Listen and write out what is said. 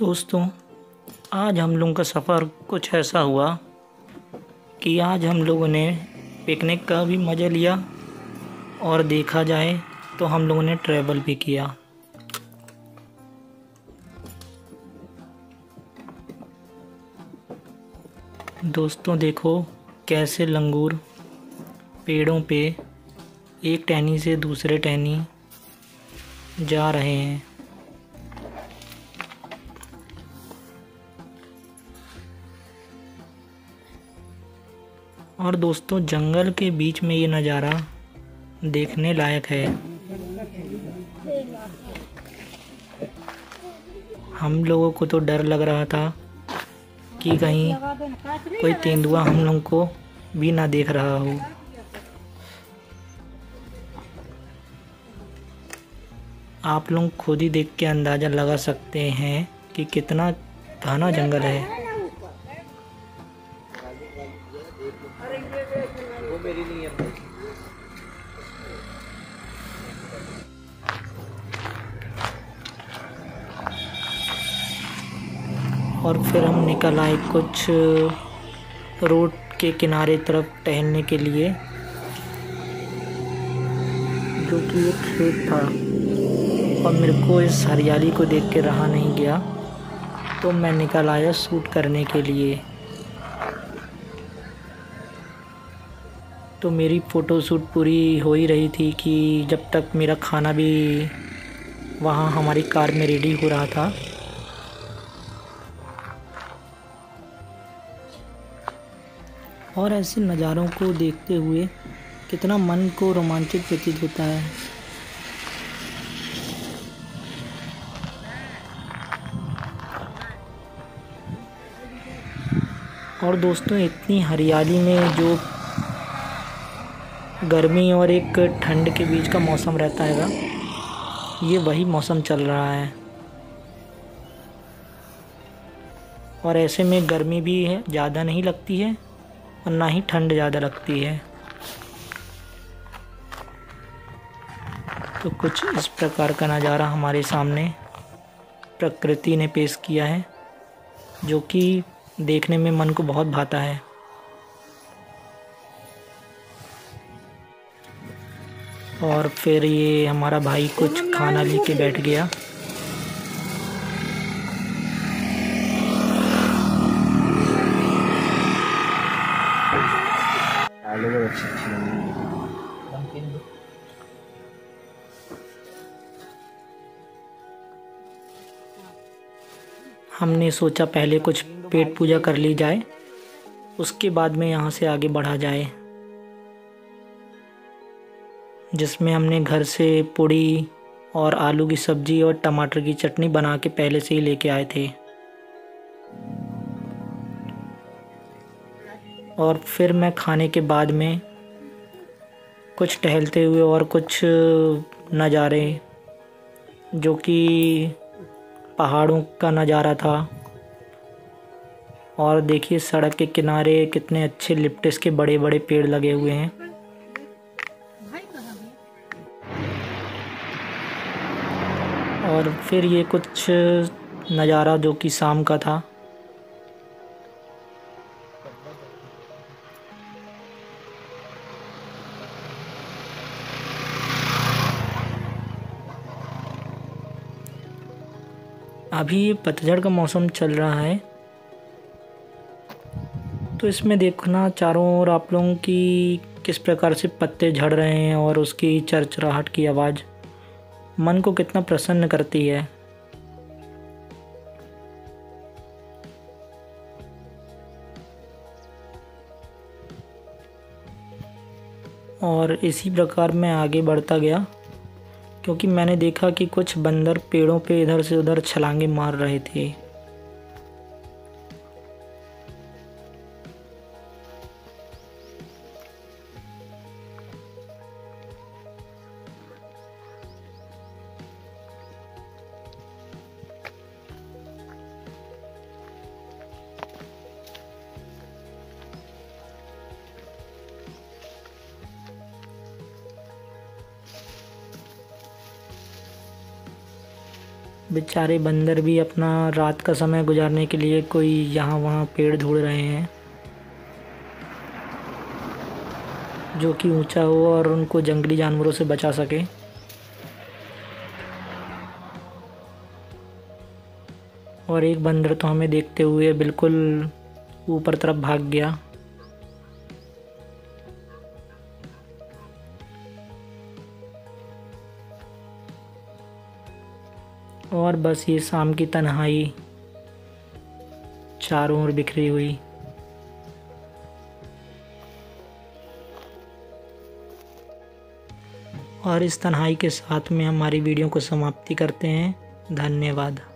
दोस्तों, आज हम लोगों का सफ़र कुछ ऐसा हुआ कि आज हम लोगों ने पिकनिक का भी मज़ा लिया और देखा जाए तो हम लोगों ने ट्रैवल भी किया। दोस्तों, देखो कैसे लंगूर पेड़ों पे एक टहनी से दूसरे टहनी जा रहे हैं। और दोस्तों, जंगल के बीच में ये नज़ारा देखने लायक है। हम लोगों को तो डर लग रहा था कि कहीं कोई तेंदुआ हम लोग को भी ना देख रहा हो। आप लोग खुद ही देख के अंदाज़ा लगा सकते हैं कि कितना घना जंगल है। वो मेरी नहीं है और फिर हम निकल आए कुछ रोड के किनारे तरफ़ टहलने के लिए, जो कि एक खेत था। और मेरे को इस हरियाली को देख के रहा नहीं गया तो मैं निकल आया सूट करने के लिए। तो मेरी फ़ोटोशूट पूरी हो ही रही थी कि जब तक मेरा खाना भी वहाँ हमारी कार में रेडी हो रहा था। और ऐसे नज़ारों को देखते हुए कितना मन को रोमांचित प्रतीत होता है। और दोस्तों, इतनी हरियाली में जो गर्मी और एक ठंड के बीच का मौसम रहता है ये वही मौसम चल रहा है। और ऐसे में गर्मी भी है, ज़्यादा नहीं लगती है और ना ही ठंड ज़्यादा लगती है। तो कुछ इस प्रकार का नज़ारा हमारे सामने प्रकृति ने पेश किया है, जो कि देखने में मन को बहुत भाता है। और फिर ये हमारा भाई कुछ खाना लेके बैठ गया। हमने सोचा पहले कुछ पेट पूजा कर ली जाए, उसके बाद में यहाँ से आगे बढ़ा जाए। जिसमें हमने घर से पूड़ी और आलू की सब्ज़ी और टमाटर की चटनी बना के पहले से ही लेके आए थे। और फिर मैं खाने के बाद में कुछ टहलते हुए और कुछ नज़ारे, जो कि पहाड़ों का नज़ारा था। और देखिए, सड़क के किनारे कितने अच्छे लिप्टिस के बड़े बड़े पेड़ लगे हुए हैं। और फिर ये कुछ नज़ारा जो कि शाम का था। अभी पतझड़ का मौसम चल रहा है। तो इसमें देखना चारों ओर आप लोगों की किस प्रकार से पत्ते झड़ रहे हैं और उसकी चरचराहट की आवाज़। मन को कितना प्रसन्न करती है। और इसी प्रकार मैं आगे बढ़ता गया, क्योंकि मैंने देखा कि कुछ बंदर पेड़ों पे इधर से उधर छलांगे मार रहे थे। बेचारे बंदर भी अपना रात का समय गुजारने के लिए कोई यहाँ वहाँ पेड़ ढूंढ रहे हैं। जो कि ऊँचा हो और उनको जंगली जानवरों से बचा सके। और एक बंदर तो हमें देखते हुए बिल्कुल ऊपर तरफ़ भाग गया। और बस ये शाम की तन्हाई चारों ओर बिखरी हुई। और इस तन्हाई के साथ में हमारी वीडियो को समाप्ति करते हैं। धन्यवाद।